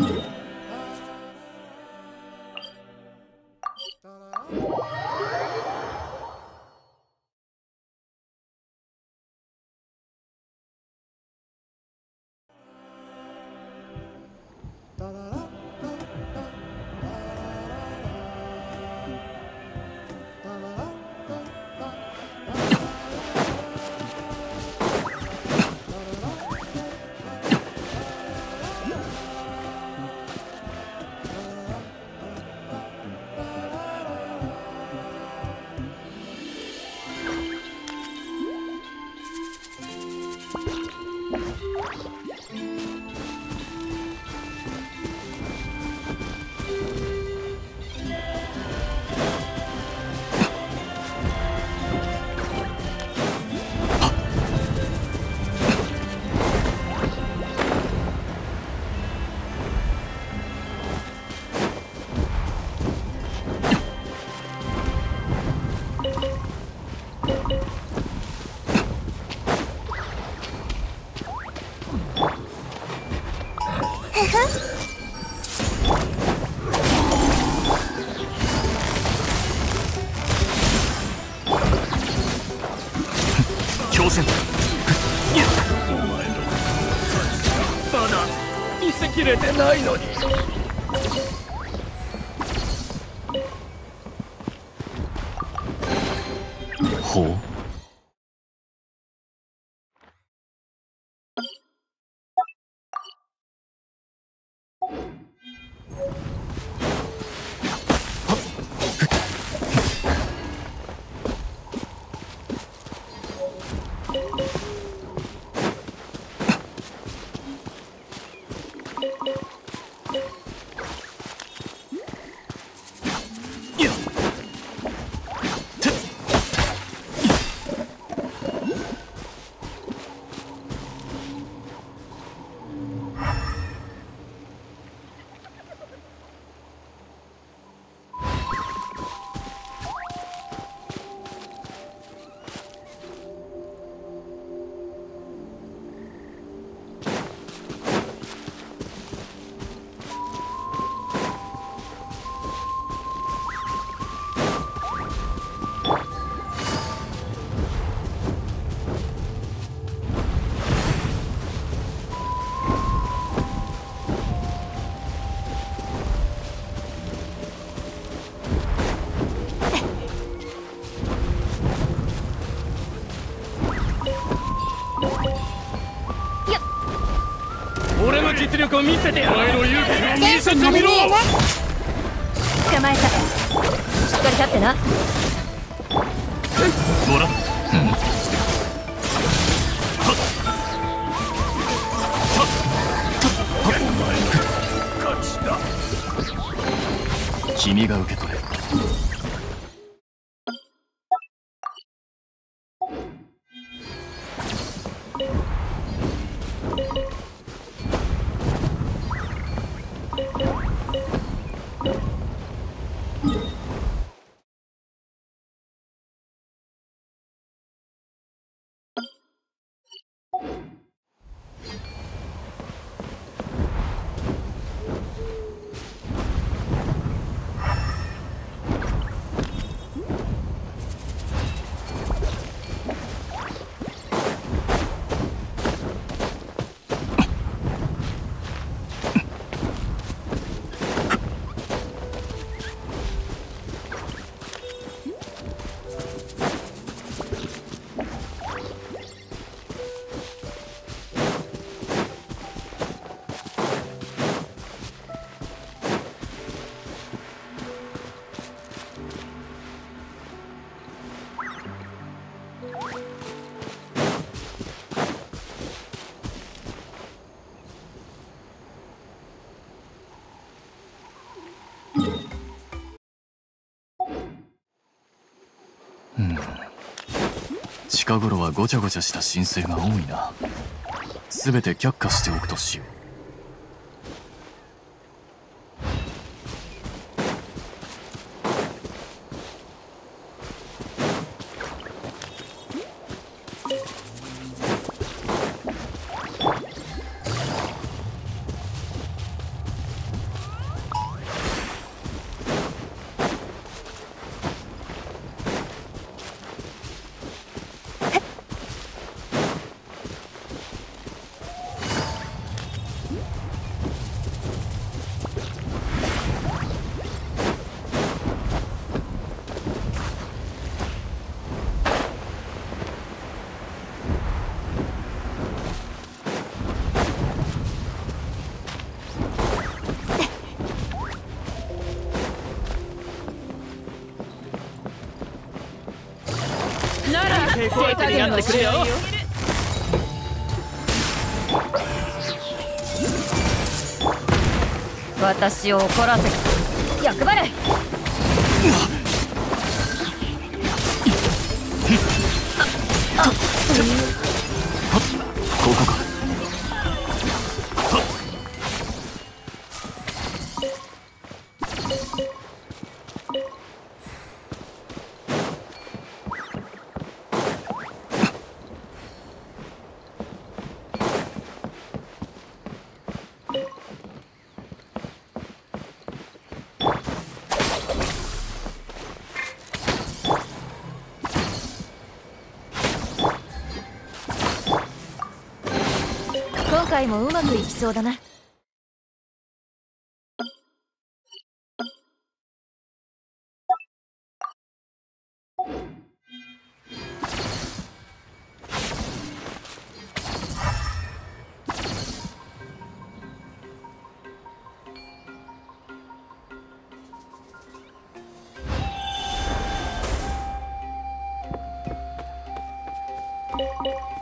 Yeah. 強戦お前のまだ見せきれてないのに。を見せてやる。お前の勇気を見せてみろ捕まえた。しっかり立ってなご覧勝ちだ？君が受け取れ近頃はごちゃごちゃした申請が多いな。全て却下しておくとしよう。抵抗相手になってくれよ。私を怒らせた。役払い。こ回もうまくいきそうだな。you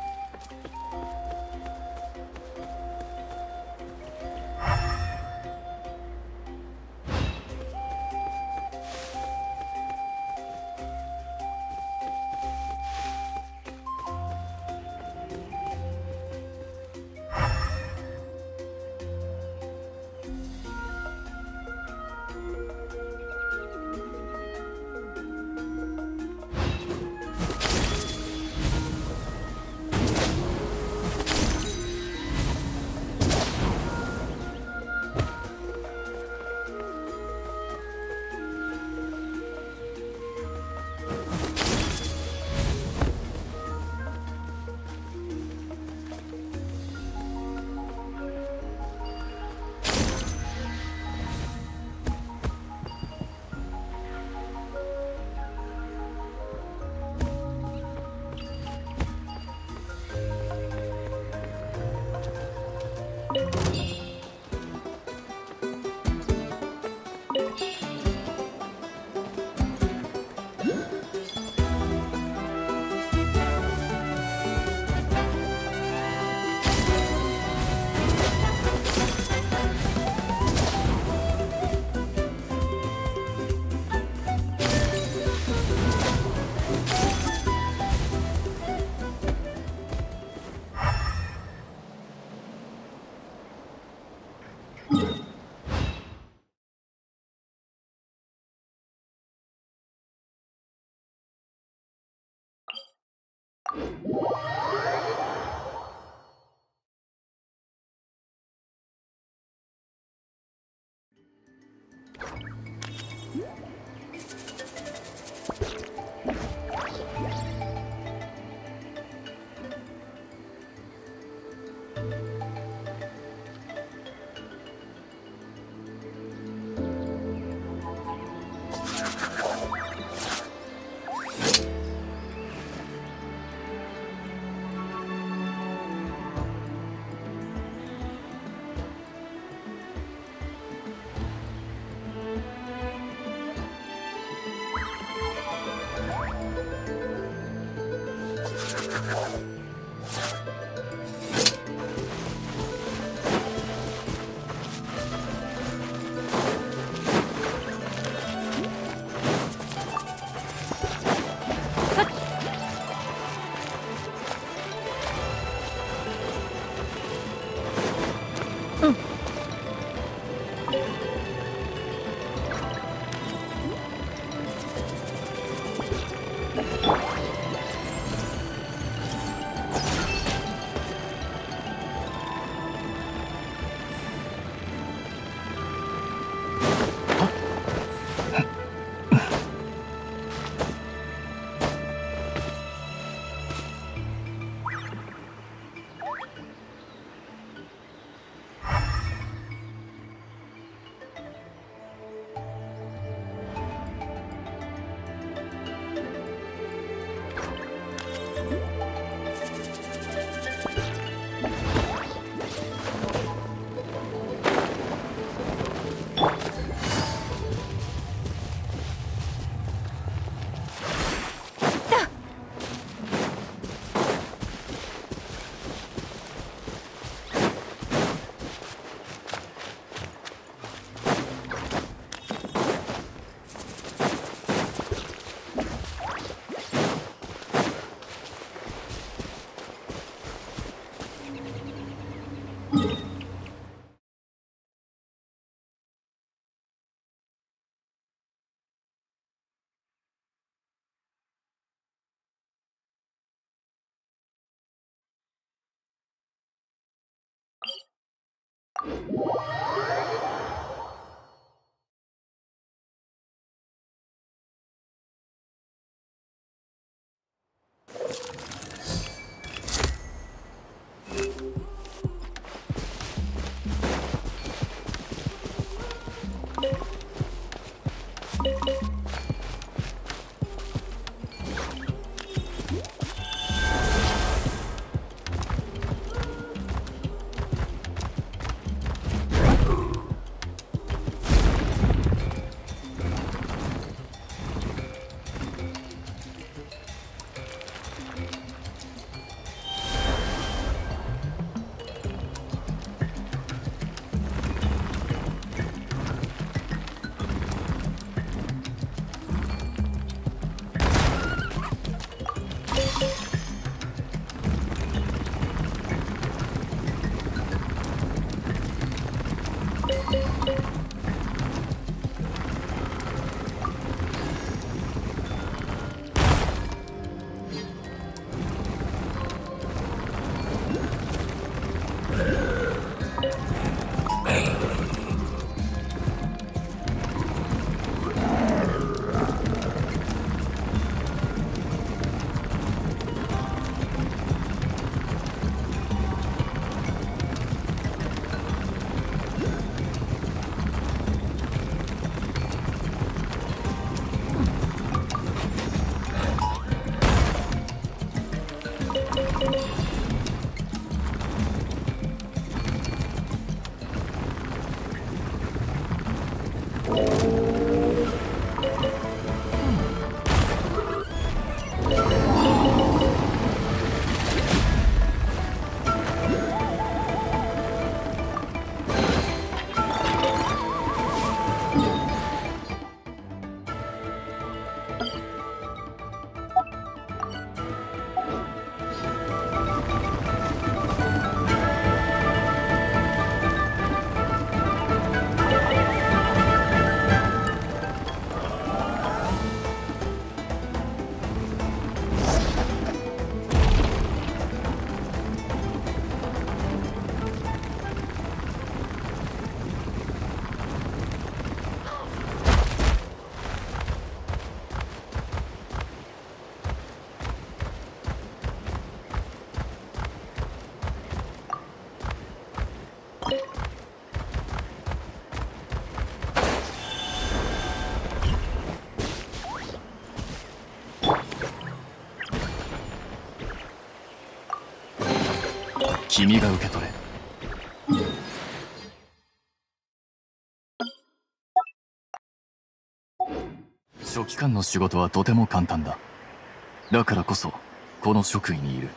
Bye. 君が受け取れ。書記官の仕事はとても簡単だ。だからこそこの職位にいる。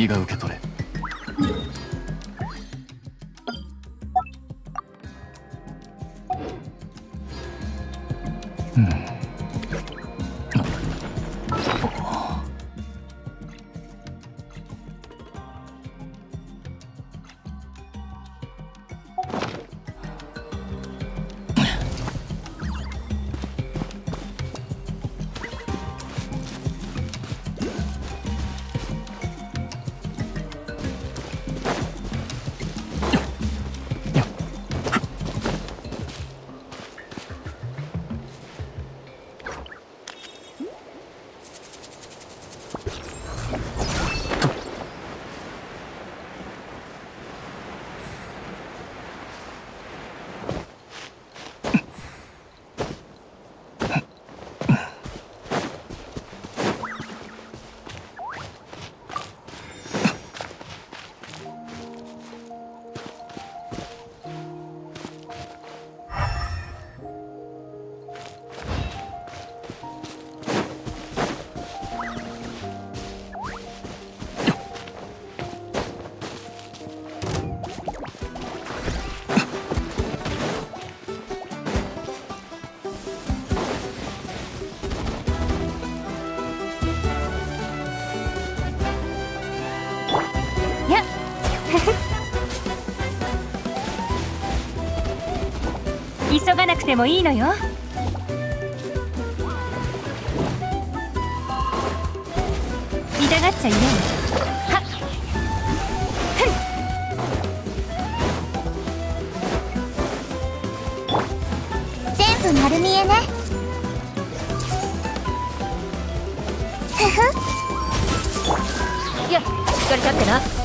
君が受け取れ。てもいいのよ。痛がっちゃいない。はっ。全部丸見えね。ふふ。いやしっかり立ってな。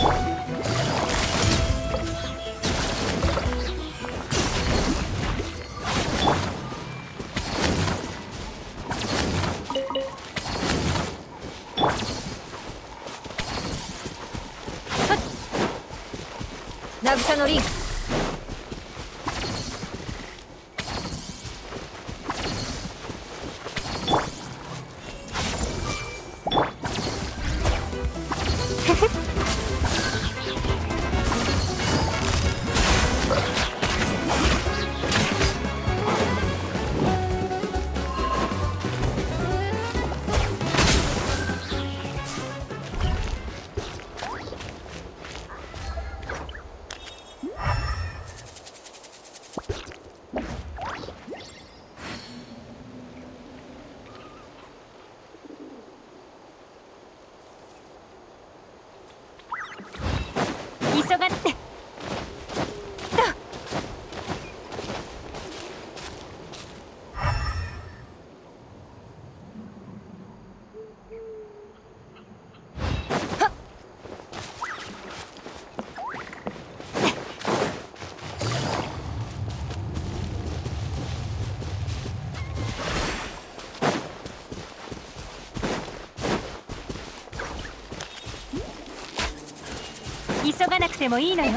なくてもいいのよ。